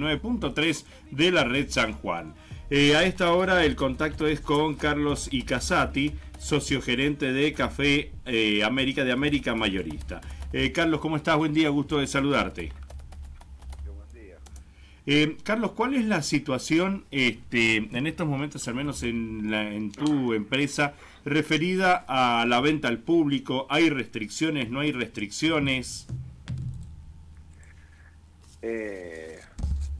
9.3 de la red San Juan. Eh, a esta hora el contacto es con Carlos Icasati, socio gerente de Café eh, América de América Mayorista. Eh, Carlos, ¿cómo estás? Buen día, gusto de saludarte. día. Carlos, ¿cuál es la situación este, en estos momentos, al menos en, en tu empresa, referida a la venta al público? ¿Hay restricciones? ¿No hay restricciones? Eh,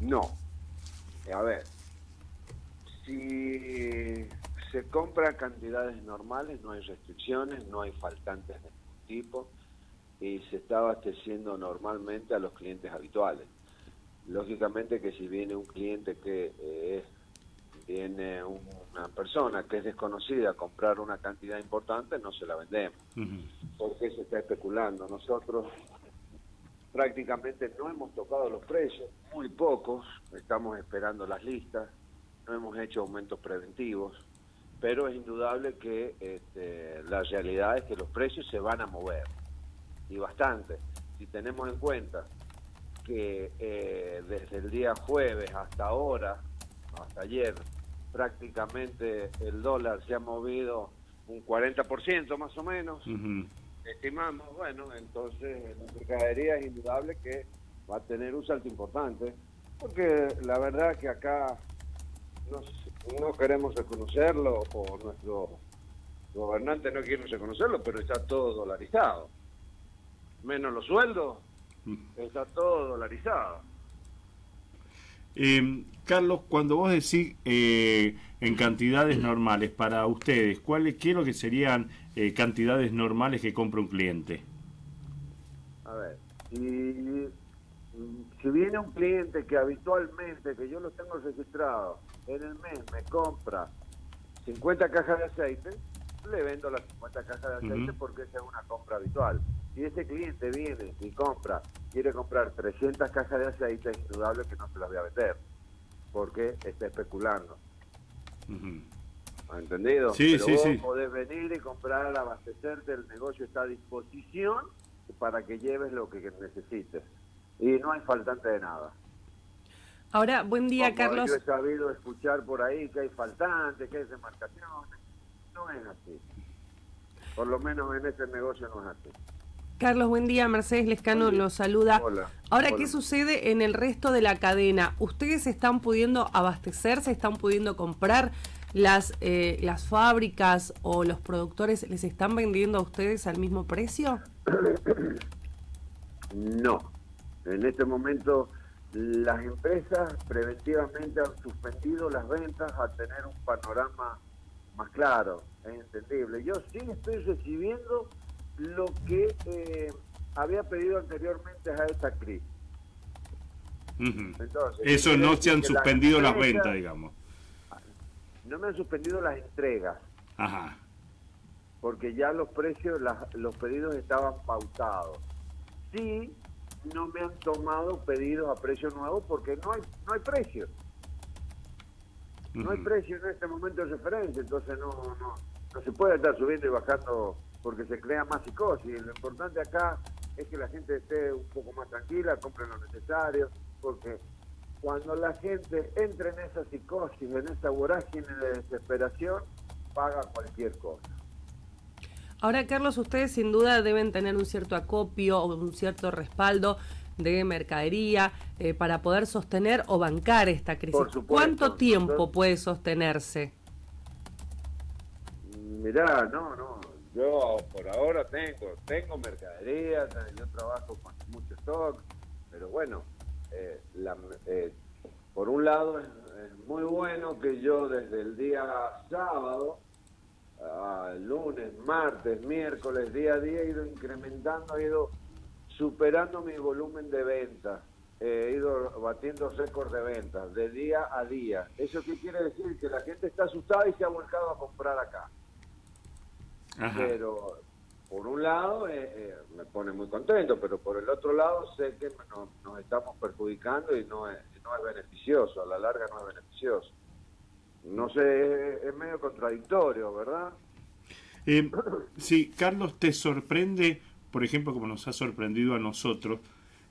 no. A ver, si se compra cantidades normales, no hay restricciones, no hay faltantes de ningún tipo y se está abasteciendo normalmente a los clientes habituales. Lógicamente que si viene un cliente que eh, viene una persona que es desconocida a comprar una cantidad importante, no se la vendemos. Porque se está especulando. Nosotros prácticamente no hemos tocado los precios, muy pocos, estamos esperando las listas, no hemos hecho aumentos preventivos, pero es indudable que este, la realidad es que los precios se van a mover, y bastante. Si tenemos en cuenta que eh, desde el día jueves hasta ahora, hasta ayer, prácticamente el dólar se ha movido un 40% más o menos, estimamos, bueno, entonces la mercadería es indudable que va a tener un salto importante, porque la verdad que acá no, no queremos reconocerlo, o nuestro gobernante no quiere reconocerlo, pero está todo dolarizado. Menos los sueldos, mm. está todo dolarizado. Eh, Carlos, cuando vos decís eh, en cantidades normales para ustedes, ¿cuáles qué es lo que serían eh, cantidades normales que compra un cliente? A ver, si, si viene un cliente que habitualmente, que yo lo tengo registrado, en el mes me compra 50 cajas de aceite, le vendo las 50 cajas de aceite porque esa es una compra habitual. Si ese cliente viene y compra, quiere comprar 300 cajas de aceite, es indudable que no se las voy a vender, porque está especulando. ¿Ha entendido? Sí, Pero sí, vos sí. podés venir y comprar, abastecerte, el negocio está a disposición para que lleves lo que necesites. Y no hay faltante de nada. Ahora, buen día, Carlos. Yo he sabido escuchar por ahí que hay faltantes, que hay demarcaciones. No es así. Por lo menos en ese negocio no es así. Carlos, buen día. Mercedes Lescano lo saluda. Hola. Ahora, ¿qué sucede en el resto de la cadena? ¿Ustedes están pudiendo abastecerse, están pudiendo comprar? ¿Las, eh, ¿Las fábricas o los productores les están vendiendo a ustedes al mismo precio? No. En este momento las empresas preventivamente han suspendido las ventas a tener un panorama más claro, es entendible. Yo sí estoy recibiendo lo que eh, había pedido anteriormente a esta crisis. Entonces, Eso no se han suspendido las, ventas, digamos. No me han suspendido las entregas. Ajá. Porque ya los precios, los pedidos estaban pautados. Sí, no me han tomado pedidos a precio nuevo porque no hay no hay precio. No hay precio en este momento de referencia, entonces no, no, no se puede estar subiendo y bajando porque se crea más psicosis. Lo importante acá es que la gente esté un poco más tranquila, compre lo necesario, porque cuando la gente entra en esa psicosis, en esa vorágine de desesperación, paga cualquier cosa. Ahora, Carlos, ustedes sin duda deben tener un cierto acopio o un cierto respaldo de mercadería eh, para poder sostener o bancar esta crisis. ¿Cuánto tiempo puede sostenerse? Mirá, no, no, yo por ahora tengo, tengo mercadería, yo trabajo con mucho stock, pero bueno, eh, eh, por un lado es, muy bueno que yo desde el día sábado, lunes, martes, miércoles, día a día he ido incrementando, he ido superando mi volumen de ventas, he ido batiendo récords de ventas de día a día. ¿Eso qué quiere decir? Que la gente está asustada y se ha volcado a comprar acá. Pero por un lado eh, eh, me pone muy contento, pero por el otro lado sé que nos, estamos perjudicando y no es, no es beneficioso, a la larga no es beneficioso. No sé, es, medio contradictorio, ¿verdad? Eh, sí, Carlos, ¿te sorprende, por ejemplo, como nos ha sorprendido a nosotros,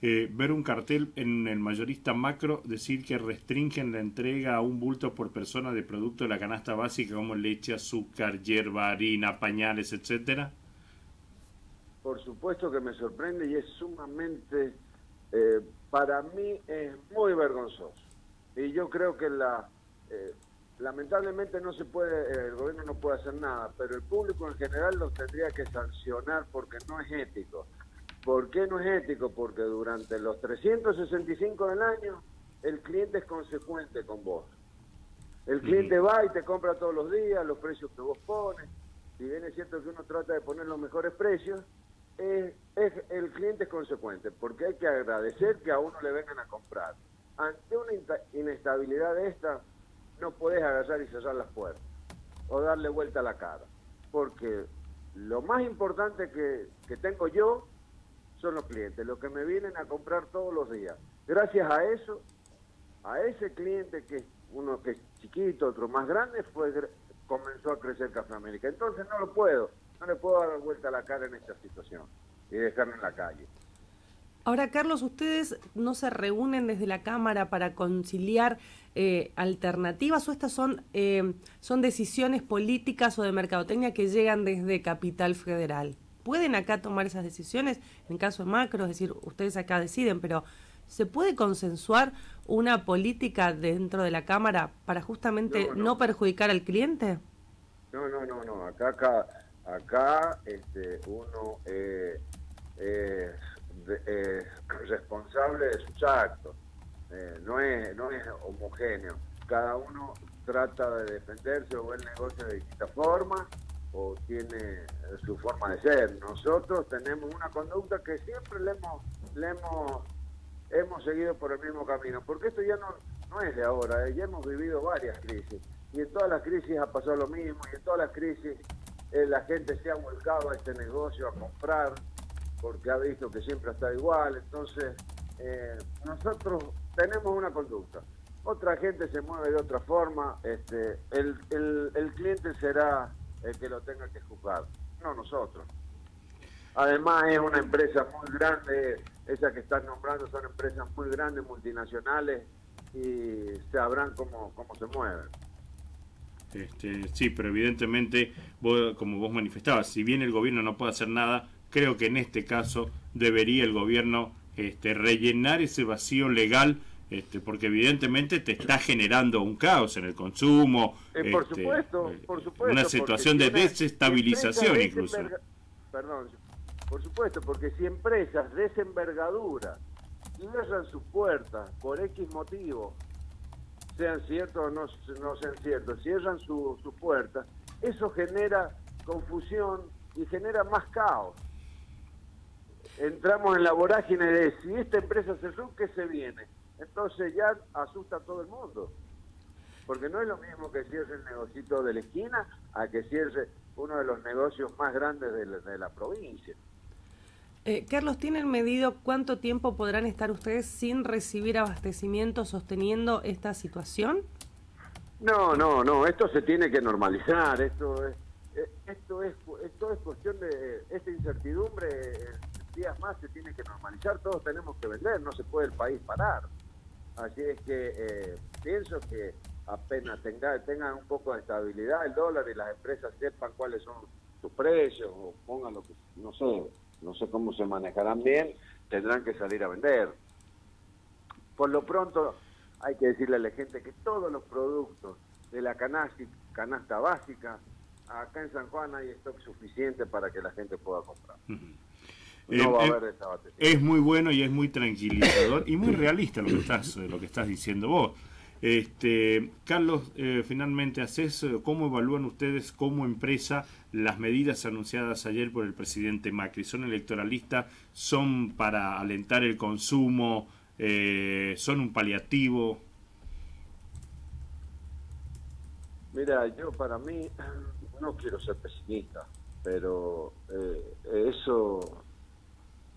eh, ver un cartel en el mayorista macro decir que restringen la entrega a un bulto por persona de producto de la canasta básica como leche, azúcar, hierba, harina, pañales, etcétera? Por supuesto que me sorprende y es sumamente, eh, para mí es muy vergonzoso. Y yo creo que la, eh, lamentablemente no se puede, el gobierno no puede hacer nada, pero el público en general lo tendría que sancionar porque no es ético. ¿Por qué no es ético? Porque durante los 365 del año el cliente es consecuente con vos. El cliente va y te compra todos los días los precios que vos pones. Si bien es cierto que uno trata de poner los mejores precios, es, el cliente es consecuente, porque hay que agradecer que a uno le vengan a comprar. Ante una inestabilidad de esta, no podés agarrar y cerrar las puertas o darle vuelta a la cara, porque lo más importante que, que tengo yo son los clientes, los que me vienen a comprar todos los días. Gracias a eso, a ese cliente que uno que es chiquito, otro más grande, fue comenzó a crecer Café América. Entonces no lo puedo, no le puedo dar vuelta a la cara en esta situación y dejarme en la calle. Ahora, Carlos, ¿ustedes no se reúnen desde la Cámara para conciliar eh, alternativas o estas son, eh, son decisiones políticas o de mercadotecnia que llegan desde Capital Federal? Pueden acá tomar esas decisiones en caso de macro, es decir, ustedes acá deciden, pero ¿se puede consensuar una política dentro de la Cámara para justamente no, perjudicar al cliente? No, no, no, no, acá, acá, acá este, uno es responsable de sus actos, eh, no, es, no es homogéneo, cada uno trata de defenderse o ver el negocio de distinta forma o tiene su forma de ser. Nosotros tenemos una conducta que siempre le hemos, le hemos, hemos seguido por el mismo camino, porque esto ya no, no es de ahora, eh, ya hemos vivido varias crisis y en todas las crisis ha pasado lo mismo y en todas las crisis eh, la gente se ha volcado a este negocio a comprar porque ha visto que siempre está igual, entonces eh, nosotros tenemos una conducta. Otra gente se mueve de otra forma, este, el, el cliente será el que lo tenga que juzgar, no nosotros. Además es una empresa muy grande, esa que están nombrando son empresas muy grandes, multinacionales, y sabrán cómo, cómo se mueven. Este, sí, pero evidentemente, como vos manifestabas, si bien el gobierno no puede hacer nada, creo que en este caso debería el gobierno este, rellenar ese vacío legal este, porque evidentemente te está generando un caos en el consumo. Eh, por, este, supuesto, eh, por supuesto, Una situación de desestabilización incluso. Perdón, por supuesto, porque si empresas de esa envergadura cierran sus puertas por X motivo, sean ciertos o no, no sean ciertos, cierran sus su puertas, eso genera confusión y genera más caos. Entramos en la vorágine de si esta empresa cerró, ¿qué se viene? Entonces ya asusta a todo el mundo. Porque no es lo mismo que cierre el negocito de la esquina a que cierre uno de los negocios más grandes de la, provincia. Eh, Carlos, ¿tienen medido cuánto tiempo podrán estar ustedes sin recibir abastecimiento sosteniendo esta situación? No, no, no, esto se tiene que normalizar, esto es, eh, esto es, esto es cuestión de esta incertidumbre, días más se tiene que normalizar, todos tenemos que vender, no se puede el país parar. Así es que eh, pienso que apenas tenga, tengan un poco de estabilidad el dólar y las empresas sepan cuáles son sus precios o pongan lo que, no sé, no sé cómo se manejarán bien, tendrán que salir a vender. Por lo pronto hay que decirle a la gente que todos los productos de la canasta, canasta básica, acá en San Juan hay stock suficiente para que la gente pueda comprar. Eh, eh, es muy bueno y es muy tranquilizador y muy realista lo que estás, lo que estás diciendo vos. Este, Carlos, eh, finalmente haces, ¿cómo evalúan ustedes como empresa las medidas anunciadas ayer por el presidente Macri? ¿Son electoralistas? ¿Son para alentar el consumo? ¿Son un paliativo? Mira, yo para mí no quiero ser pesimista, pero eso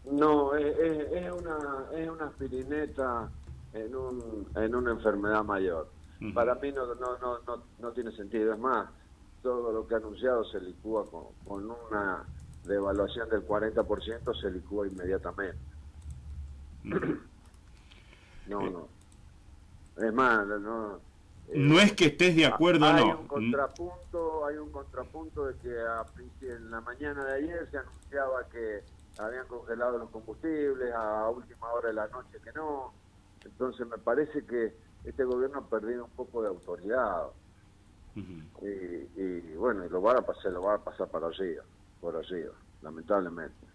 no, es, es, una, es una aspirineta en, un, en una enfermedad mayor. Para mí no, no, no, no, no tiene sentido. Es más, todo lo que ha anunciado se licúa con, con una devaluación del 40%, se licúa inmediatamente. no, no. Es más, no... no es que estés de acuerdo hay no. Un contrapunto, hay un contrapunto de que a, en la mañana de ayer se anunciaba que habían congelado los combustibles, a última hora de la noche que no. Entonces me parece que este gobierno ha perdido un poco de autoridad. y, bueno, y lo va a pasar, lo va a pasar para arriba, por arriba, lamentablemente.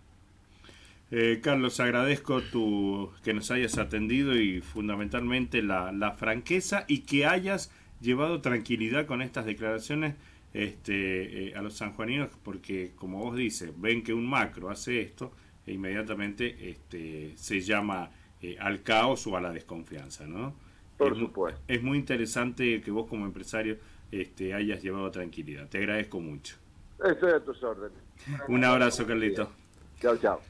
Eh, Carlos, agradezco tu, que nos hayas atendido y fundamentalmente la, la, franqueza y que hayas llevado tranquilidad con estas declaraciones este, eh, a los sanjuaninos, porque como vos dices, ven que un macro hace esto e inmediatamente este, se llama eh, al caos o a la desconfianza, ¿no? Por es, supuesto. Es muy interesante que vos como empresario este, hayas llevado tranquilidad. Te agradezco mucho. Estoy a tus órdenes. Un abrazo, Carlito. Chao, chao.